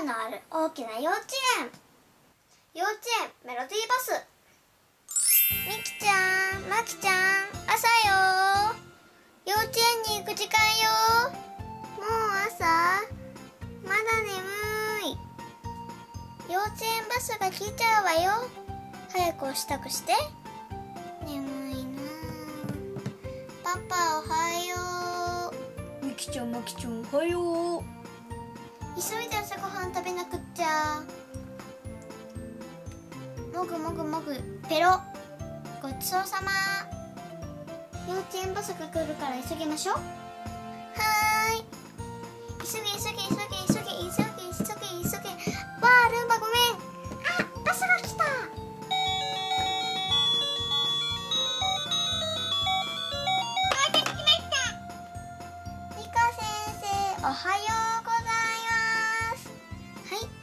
ーのある大きな幼稚園。幼稚園メロディーバス。みきちゃんまきちゃん朝よ。幼稚園に行く時間よ。もう朝。まだ眠い。幼稚園バスが来ちゃうわよ。早くお支度して。眠いな。パパおはよう。みきちゃんまきちゃんおはよう。急いで朝ごはん食べなくっちゃ。もぐもぐもぐペロ。ごちそうさま。幼稚園バスが来るから急ぎましょう。はーい。急げ急げ急げ。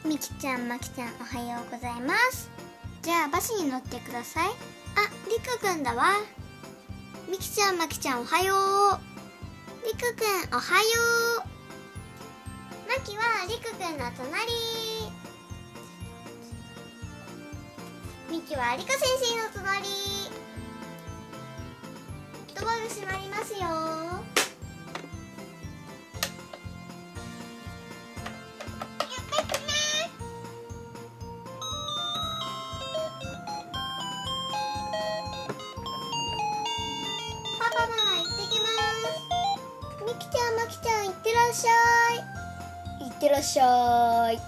みきちゃんまきちゃんおはようございます。じゃあバスに乗ってください。ありくくんだわ。みきちゃんまきちゃんおはよう。りくくんおはよう。まきはりくくんの隣。みきはりか先生の隣。ドアが閉まりますよ。きちゃんまきちゃん行ってらっしゃい。いってらっしゃい。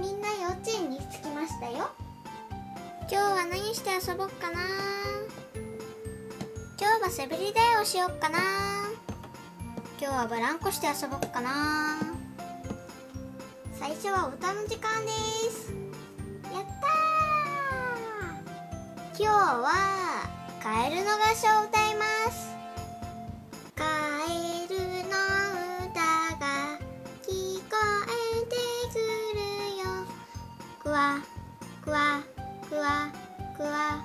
みんな幼稚園に着きましたよ。今日は何して遊ぼっかな？今日は滑り台をしよっかな。今日はブランコして遊ぼっかな。最初は歌の時間です。やったー。今日はカエルの合唱を歌います。カエルの歌が聞こえてくるよ。くわくわくわくわ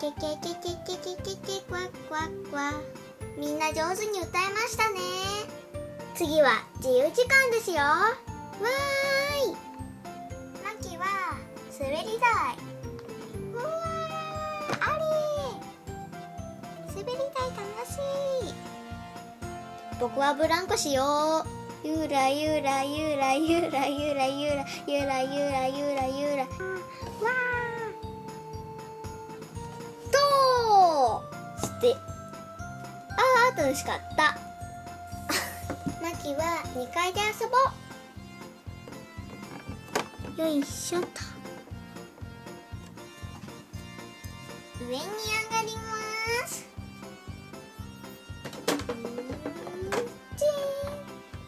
けけけけけけけけくわくわくわみんな上手に歌えましたね次は自由時間ですよーいマキは滑り台うわーあれ滑り台楽しい僕はブランコしよう。ゆらゆらゆらゆらゆらゆらゆらゆらゆらゆらわー。としてあー。楽しかったマキは2階で遊ぼうよいしょと。上に上がります。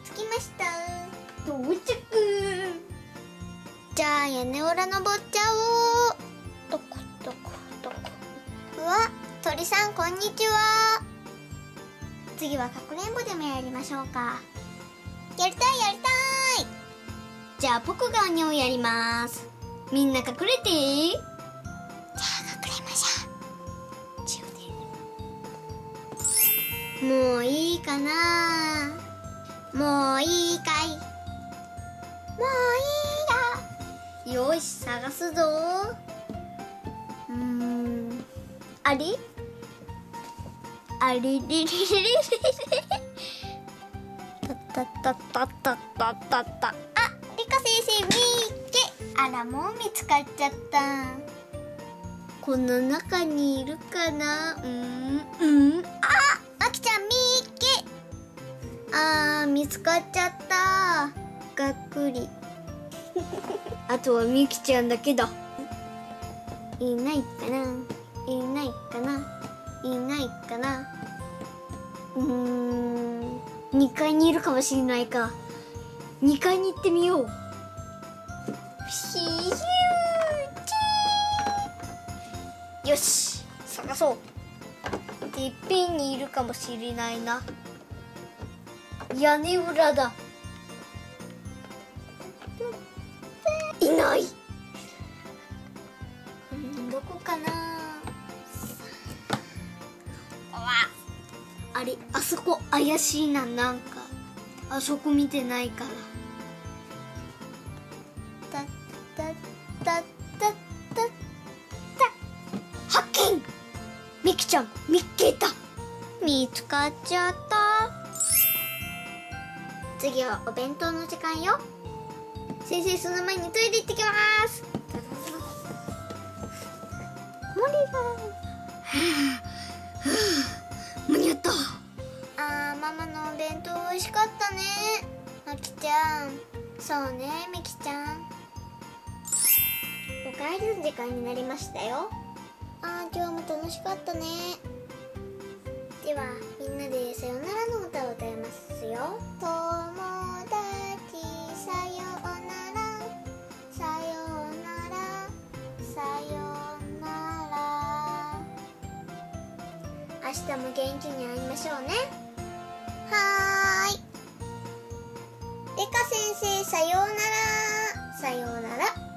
着きました。到着。じゃあ屋根裏登っちゃおうどこどこどこ。うわ鳥さんこんにちは。次はかくれんぼでもやりましょうか。やりたいやりたいじゃあ僕が鬼をやります。みんな隠れてじゃあ隠れましょう。もういいかな。もういいかい。もういいや。よし探すぞ。うーん。あれあれれれれれれたたたたたたたたあリカ先生みーけあらもう見つかっちゃったこの中にいるかな？うん。うん。ああきちゃんみーけあー見つかっちゃった。がっくり。あとはみきちゃんだけだ。いないかな？いないかな？いないかな？うーん。2階にいるかもしれないか。2階に行ってみようヒューチよし探そう。てっぺんにいるかもしれないな。屋根裏だ。いない。どこかな。あれあそこ怪しいななんか。あそこ見てないから。ミキちゃん見っけた。見つかっちゃった。次はお弁当の時間よ。先生その前にトイレ行ってきます。森間に合ったがあーママのお弁当美味しかったね。まきちゃん。そうねみきちゃん。お帰りの時間になりましたよあー今日も楽しかったね。ではみんなでさよならの歌を歌いますよ。友達さようなら。さようなら。さようなら。明日も元気に会いましょうね。はーい。でか先生さようなら。さようなら。